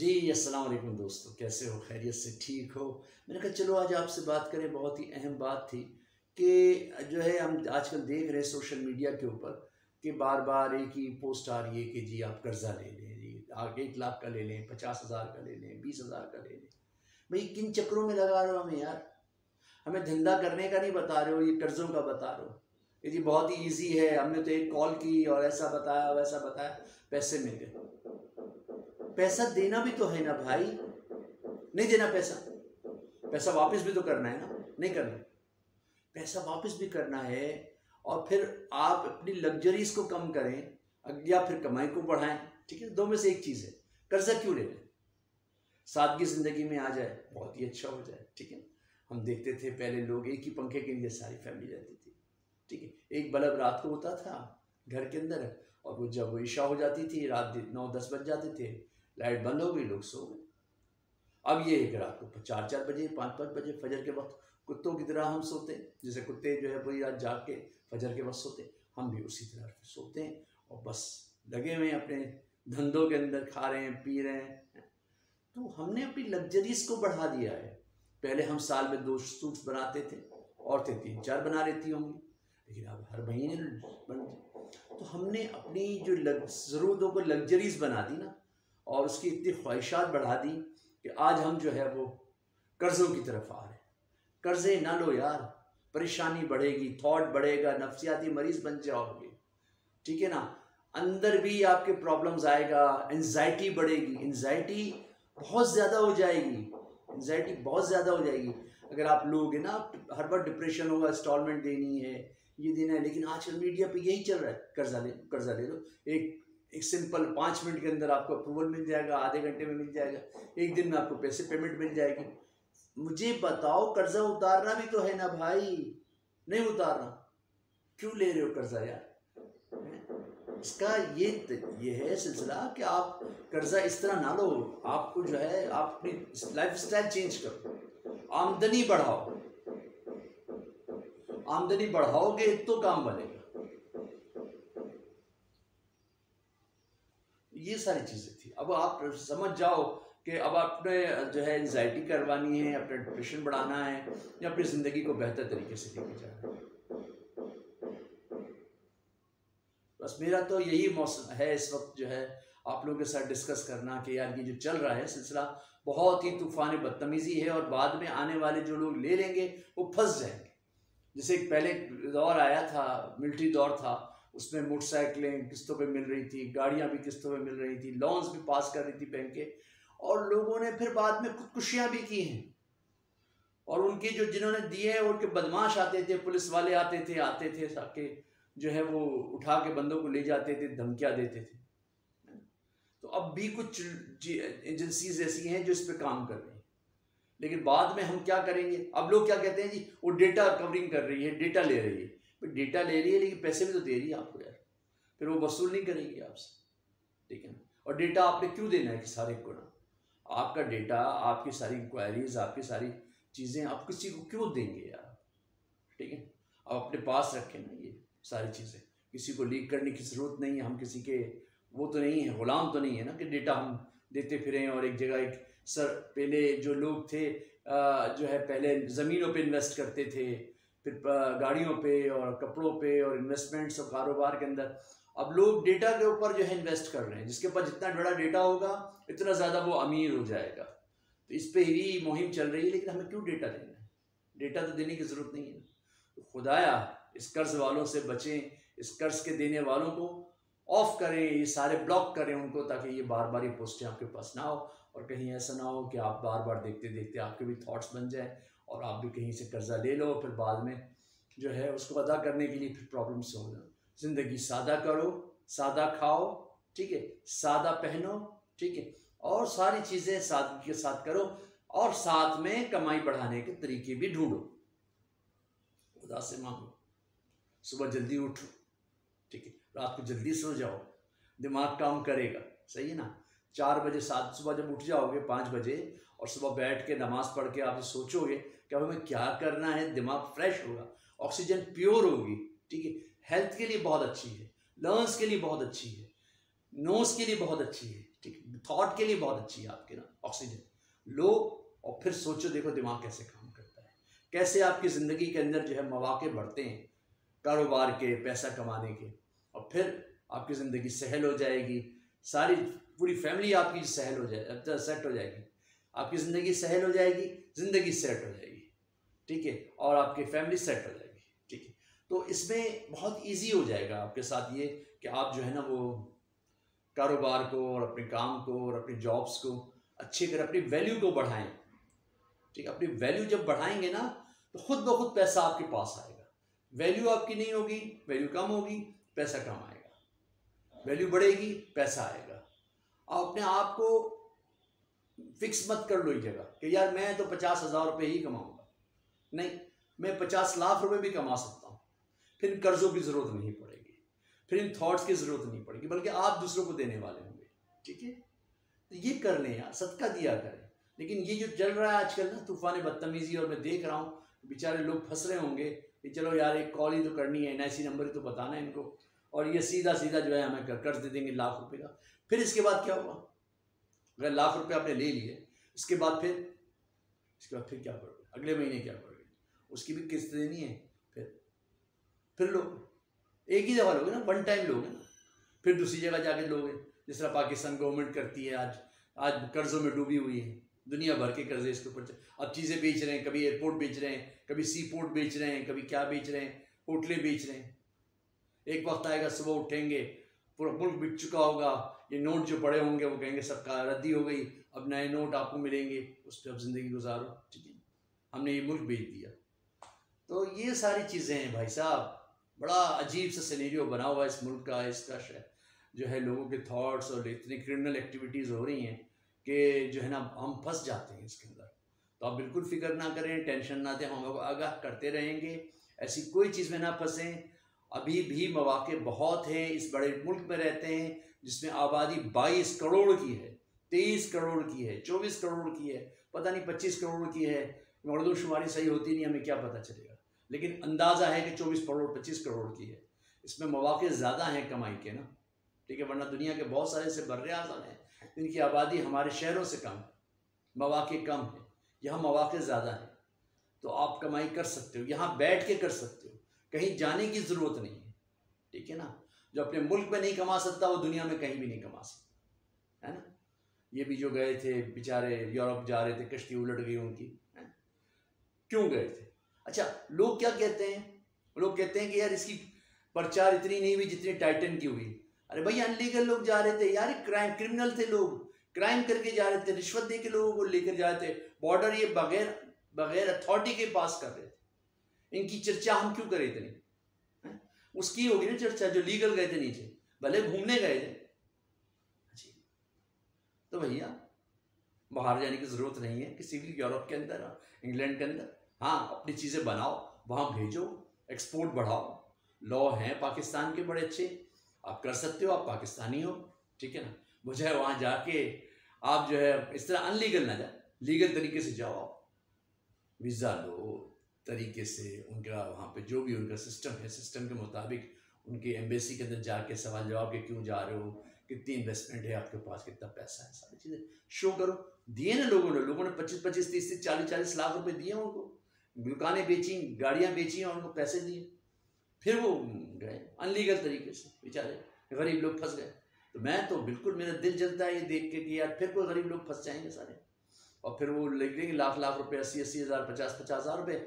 जी, अस्सलाम वालेकुम दोस्तों। कैसे हो? खैरियत से ठीक हो? मैंने कहा, चलो आज आपसे बात करें, बहुत ही अहम बात थी कि जो है, हम आजकल देख रहे हैं सोशल मीडिया के ऊपर कि बार बार एक ही पोस्ट आ रही है कि जी, आप कर्जा ले लें, जी, आप एक लाख का ले लें, पचास हज़ार का ले लें, बीस हज़ार का ले लें। भाई, किन चक्रों में लगा रहे हो हमें यार? हमें धंधा करने का नहीं बता रहे हो, ये कर्ज़ों का बता रहे हो। ये जी, बहुत ही ईजी है, हमने तो एक कॉल की और ऐसा बताया, वैसा बताया, पैसे मिल गए। पैसा देना भी तो है ना भाई। नहीं देना पैसा। पैसा वापस भी तो करना है ना। नहीं करना। पैसा वापस भी करना है और फिर आप अपनी लग्जरीज को कम करें, या फिर कमाई को बढ़ाएँ, ठीक है? दो में से एक चीज़ है। कर्जा क्यों ले लें? सादगी ज़िंदगी में आ जाए, बहुत ही अच्छा हो जाए, ठीक है? हम देखते थे पहले लोग एक ही पंखे के लिए सारी फैमिली रहती थी, ठीक है? एक बल्ब रात को होता था, घर के अंदर, और वो जब ईशा हो जाती थी, रात नौ दस बज जाते थे लाइट बंद हो गई, लोग सो गए। अब ये है कि रात को चार चार बजे, पाँच पाँच बजे फजर के वक्त कुत्तों की तरह हम सोते हैं, जैसे कुत्ते जो है पूरी रात जाग के फजर के वक्त सोते हम भी उसी तरह सोते हैं और बस लगे हुए हैं अपने धंधों के अंदर, खा रहे हैं, पी रहे हैं। तो हमने अपनी लग्जरीज को बढ़ा दिया है। पहले हम साल में दो सूट्स बनाते थे, औरतें तीन चार बना लेती होंगी, लेकिन अब हर महीने बन तो हमने अपनी जो ज़रूरतों को लग्जरीज बना दी ना और उसकी इतनी ख्वाहिशात बढ़ा दी कि आज हम जो है वो कर्ज़ों की तरफ़ आ रहे हैं। कर्ज़े ना लो यार, परेशानी बढ़ेगी थॉट बढ़ेगा, नफसियाती मरीज़ बन जाओगे। ठीक है ना? अंदर भी आपके प्रॉब्लम्स आएगा एनजाइटी बढ़ेगी। एनजाइटी बहुत ज़्यादा हो जाएगी। एनजाइटी बहुत ज़्यादा हो जाएगी। अगर आप लोग ना, हर बार डिप्रेशन होगा इंस्टॉलमेंट देनी है, ये देना है, लेकिन आजकल मीडिया पे यही चल रहा है, कर्जा ले कर्जा ले लो। एक एक सिंपल पाँच मिनट के अंदर आपको अप्रूवल मिल जाएगा, आधे घंटे में मिल जाएगा, एक दिन में आपको पैसे पेमेंट मिल जाएगी। मुझे बताओ, कर्जा उतारना भी तो है ना भाई? नहीं उतारना। क्यों ले रहे हो कर्जा यार? इसका ये ये है सिलसिला कि आप कर्जा इस तरह ना लो। आपको जो है, आप अपनी लाइफ स्टाइल चेंज करो। आमदनी बढ़ाओ। आमदनी बढ़ाओगे तो काम बनेगा। ये सारी चीज़ें थी। अब आप समझ जाओ कि अब आपने, जो है एनजाइटी करवानी है, अपना डिप्रेशन बढ़ाना है, या अपनी ज़िंदगी को बेहतर तरीके से लेके जाना है। बस मेरा तो यही मौसम है इस वक्त, जो है, आप लोगों के साथ डिस्कस करना कि यार ये जो चल रहा है सिलसिला बहुत ही तूफ़ान बदतमीज़ी है और बाद में आने वाले जो लोग ले लेंगे, वो फंस जाएँगे। जैसे पहले दौर आया था मिलिट्री दौर था उसमें मोटरसाइकिलें किस्तों पे मिल रही थी, गाड़ियाँ भी किस्तों पे मिल रही थी लोन्स भी पास कर रही थी बैंकें और लोगों ने फिर बाद में खुदकुशियाँ भी की हैं। और उनके जो जिन्होंने दिए हैं, उनके बदमाश आते थे, पुलिस वाले आते थे आते थे ताकि जो है वो उठा के बंदों को ले जाते थे, धमकियाँ देते थे। तो अब भी कुछ एजेंसीज ऐसी हैं जो इस पर काम कर रही हैं। लेकिन बाद में हम क्या करेंगे? अब लोग क्या कहते हैं जी, वो डेटा कवरिंग कर रही है डेटा ले रही है। डेटा ले रही है, लेकिन पैसे भी तो दे रही है आपको यार। फिर वो वसूल नहीं करेगी आपसे। ठीक है? और डेटा आपने क्यों देना है कि सारे को ना आपका डेटा आपकी सारी इंक्वायरीज आपकी सारी चीज़ें, आप किसी को क्यों देंगे यार? ठीक है? आप अपने पास रखें ना ये सारी चीज़ें। किसी को लीक करने की ज़रूरत नहीं है, हम किसी के, वो तो नहीं है, गुलाम तो नहीं है ना कि डेटा हम देते फिरें और एक जगह एक सर, पहले जो लोग थे जो है, पहले ज़मीनों पे इन्वेस्ट करते थे फिर गाड़ियों पे और कपड़ों पे और इन्वेस्टमेंट्स और कारोबार के अंदर। अब लोग डेटा के ऊपर जो है इन्वेस्ट कर रहे हैं, जिसके पास जितना बड़ा डेटा होगा, इतना ज़्यादा वो अमीर हो जाएगा। तो इस पर ही मुहिम चल रही है, लेकिन हमें क्यों डेटा देना है? डेटा तो देने की ज़रूरत नहीं है तो खुदाया, इस कर्ज वालों से बचें, इस कर्ज के देने वालों को ऑफ़ करें, ये सारे ब्लॉक करें उनको, ताकि ये बार बार ये पोस्टें आपके पास ना हो और कहीं ऐसा ना हो कि आप बार बार देखते देखते आपके भी थॉट्स बन जाए। और आप भी कहीं से कर्जा ले लो, फिर बाद में जो है उसको अदा करने के लिए फिर प्रॉब्लम्स हो। जाए ज़िंदगी सादा करो, सादा खाओ, ठीक है? सादा पहनो, ठीक है? और सारी चीज़ें सादगी के साथ करो और साथ में कमाई बढ़ाने के तरीके भी ढूंढो। खुदा से मांगो। सुबह जल्दी उठो, ठीक है? रात को जल्दी सो जाओ। दिमाग काम करेगा, सही है ना? चार बजे, सात सुबह जब उठ जाओगे, पाँच बजे, और सुबह बैठ के, नमाज़ पढ़ के आप सोचोगे कि अब हमें क्या करना है, दिमाग फ्रेश होगा, ऑक्सीजन प्योर होगी, ठीक है? हेल्थ के लिए बहुत अच्छी है, लर्न्स के लिए बहुत अच्छी है नोज़ के लिए बहुत अच्छी है, ठीक थॉट के लिए बहुत अच्छी है आपके ना, ऑक्सीजन। लो, और फिर सोचो, देखो दिमाग कैसे काम करता है। कैसे आपकी ज़िंदगी के अंदर जो है मौाक़े बढ़ते हैं, कारोबार के, पैसा कमाने के, और फिर आपकी ज़िंदगी सहल हो जाएगी सारी पूरी फैमिली आपकी सहल हो जाए सेट हो जाएगी। आपकी ज़िंदगी सहल हो जाएगी, ज़िंदगी सेट हो जाएगी। ठीक है? और आपकी फैमिली सेट हो जाएगी। ठीक है? तो इसमें बहुत इजी हो जाएगा आपके साथ ये कि आप जो है ना वो कारोबार को और अपने काम को और अपनी जॉब्स को अच्छे कर अपनी वैल्यू को बढ़ाएँ। ठीक है? अपनी वैल्यू जब बढ़ाएँगे ना तो खुद ब खुद पैसा आपके पास आएगा। वैल्यू आपकी नहीं होगी वैल्यू कम होगी, पैसा कम आएगा। वैल्यू बढ़ेगी, पैसा आएगा। आप अपने आप को फिक्स मत कर लो एक जगह कि यार मैं तो पचास हज़ार रुपये ही कमाऊँगा। नहीं, मैं पचास लाख रुपए भी कमा सकता हूँ। फिर कर्ज़ों की ज़रूरत नहीं पड़ेगी। फिर इन थॉट्स की ज़रूरत नहीं पड़ेगी, बल्कि आप दूसरों को देने वाले होंगे। ठीक है? तो ये कर लें यार, सदका दिया करें। लेकिन ये जो चल रहा है आजकल ना, तूफ़ान बदतमीज़ी और मैं देख रहा हूँ, बेचारे लोग फंस रहे होंगे कि चलो यार, एक कॉल ही तो करनी है एन नंबर ही तो बताना है इनको। और ये सीधा सीधा जो है हमें कर्ज दे देंगे लाख रुपए का। फिर इसके बाद क्या होगा अगर लाख रुपए आपने ले लिए, इसके बाद फिर, इसके बाद फिर क्या करोगे अगले महीने क्या करोगे उसकी भी किस्त देनी है, फिर फिर लो। एक ही दफ़ा लोगे ना वन टाइम लोगे ना। फिर दूसरी जगह जाके लोगे। जिस तरह पाकिस्तान गवर्नमेंट करती है, आज आज कर्ज़ों में डूबी हुई है। दुनिया भर के कर्जे इसके ऊपर अब चीज़ें बेच रहे हैं, कभी एयरपोर्ट बेच रहे हैं, कभी सी पोर्ट बेच रहे हैं, कभी क्या बेच रहे हैं, होटलें बेच रहे हैं। एक वक्त आएगा, सुबह उठेंगे, पूरा मुल्क बिक चुका होगा, ये नोट जो पड़े होंगे वो कहेंगे सरकार रद्दी हो गई, अब नए नोट आपको मिलेंगे, उस पर अब ज़िंदगी गुजारो। ठीक है। हमने ये मुल्क बेच दिया। तो ये सारी चीज़ें हैं भाई साहब। बड़ा अजीब सा सिनेरियो बना हुआ है इस मुल्क का, इसका जो है लोगों के थॉट्स और इतनी क्रिमिनल एक्टिविटीज़ हो रही हैं कि जो है ना, हम फंस जाते हैं इसके अंदर। तो आप बिल्कुल फ़िक्र ना करें, टेंशन ना दें, हम आगाह करते रहेंगे। ऐसी कोई चीज़ में ना फंसें। अभी भी मौाक़े बहुत हैं, इस बड़े मुल्क में रहते हैं, जिसमें आबादी 22 करोड़ की है 23 करोड़ की है 24 करोड़ की है, पता नहीं 25 करोड़ की है मरदमशुमारी सही होती नहीं, हमें क्या पता चलेगा। लेकिन अंदाज़ा है कि 24 करोड़ 25 करोड़ की है। इसमें मौाक़े ज़्यादा हैं कमाई के ना, ठीक है, वरना दुनिया के बहुत सारे ऐसे बर आज़म हैं इनकी आबादी हमारे शहरों से कम है, मौाक़े कम है, यहाँ मौाक़े ज़्यादा हैं। तो आप कमाई कर सकते हो, यहाँ बैठ के कर सकते हो। कहीं जाने की ज़रूरत नहीं है। ठीक है ना? जो अपने मुल्क में नहीं कमा सकता, वो दुनिया में कहीं भी नहीं कमा सकता। है ना? ये भी जो गए थे, बेचारे यूरोप जा रहे थे, कश्ती उलट गई उनकी, है? क्यों गए थे? अच्छा लोग क्या कहते हैं? लोग कहते हैं कि यार, इसकी प्रचार इतनी नहीं हुई जितनी टाइटन की हुई। अरे भाई, अनलीगल लोग जा रहे थे। यार क्राइम क्रिमिनल थे लोग। क्राइम करके जा रहे थे, रिश्वत दे के लोगों को लेकर जा रहे थे। बॉर्डर ये बगैर बगैर अथॉरिटी के पास कर रहे थे। इनकी चर्चा हम क्यों करें इतनी? उसकी होगी ना चर्चा जो लीगल गए थे नीचे। भले घूमने गए थे। तो भैया, बाहर जाने की ज़रूरत नहीं है। किसी भी यूरोप के अंदर, इंग्लैंड के अंदर हाँ अपनी चीज़ें बनाओ, वहाँ भेजो एक्सपोर्ट बढ़ाओ। लॉ हैं पाकिस्तान के बड़े अच्छे। आप कर सकते हो, आप पाकिस्तानी हो। ठीक है ना? मुझे वहाँ जाके आप जो है, इस तरह अनलीगल ना जाए। लीगल तरीके से जाओ वीज़ा लो तरीके से उनका वहाँ पे जो भी उनका सिस्टम है सिस्टम के मुताबिक उनके एम्बेसी के अंदर जाके सवाल जवाब के क्यों जा रहे हो, कितनी इन्वेस्टमेंट है आपके पास, कितना पैसा है, सारी चीज़ें शो करो। दिए ना लोगों ने लोगों ने पच्चीस पच्चीस, तीस तीस, चालीस चालीस लाख रुपए दिए उनको। दुकानें बेची, गाड़ियाँ बेची और उनको पैसे दिए। फिर वो गए अनलीगल तरीके से, बेचारे, गरीब लोग फंस गए। तो मैं तो बिल्कुल, मेरा दिल जलता है ये देख के कि यार फिर कोई गरीब लोग फंस जाएँगे सारे। और फिर वो लेंगे लाख लाख रुपए, अस्सी अस्सी हज़ार, पचास पचास हज़ार रुपये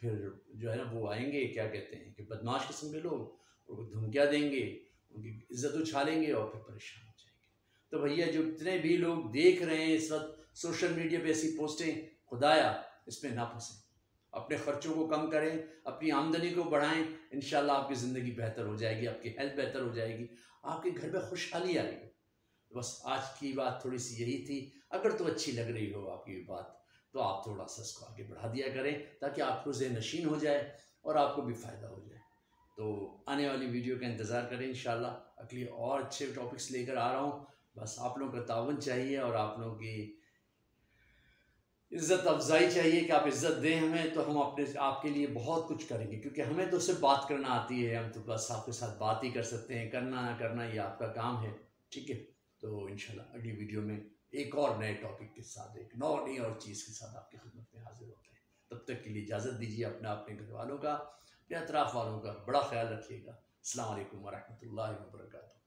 फिर जो है ना, वो आएँगे, क्या कहते हैं कि बदमाश किस्म के लोग, उनको धमकियाँ देंगे, उनकी इज़्ज़त उछालेंगे और फिर परेशान हो जाएँगे। तो भैया, जो जितने भी लोग देख रहे हैं इस वक्त सोशल मीडिया पे ऐसी पोस्टें, खुदाया, इसमें ना फंसें। अपने ख़र्चों को कम करें, अपनी आमदनी को बढ़ाएँ इन आपकी ज़िंदगी बेहतर हो जाएगी, आपकी हेल्थ बेहतर हो जाएगी, आपके घर में खुशहाली आएगी। बस आज की बात थोड़ी सी यही थी। अगर तो अच्छी लग रही हो आपकी बात तो आप थोड़ा सा इसको आगे बढ़ा दिया करें ताकि आपको जह नशीन हो जाए और आपको भी फ़ायदा हो जाए। तो आने वाली वीडियो का इंतज़ार करें इन अगली और अच्छे टॉपिक्स लेकर आ रहा हूँ। बस आप लोगों का तावन चाहिए और आप लोगों की इज़्ज़त अफजाई चाहिए कि आप इज़्ज़त दें हमें तो हम अपने आपके लिए बहुत कुछ करेंगे। क्योंकि हमें तो सिर्फ़ बात करना आती है, हम तो बस आपके साथ बात ही कर सकते हैं। करना ना करना ये आपका काम है। ठीक है? तो इंशाल्लाह अगली वीडियो में एक और नए टॉपिक के साथ, एक नौ नई और चीज़ के साथ आपकी खिदमत में हाजिर होते हैं। तब तक के लिए इजाज़त दीजिए अपना, अपने घर वालों का, अपने अतराफ़ वालों का, बड़ा ख्याल रखिएगा। अल्लाम वरहमल वर्का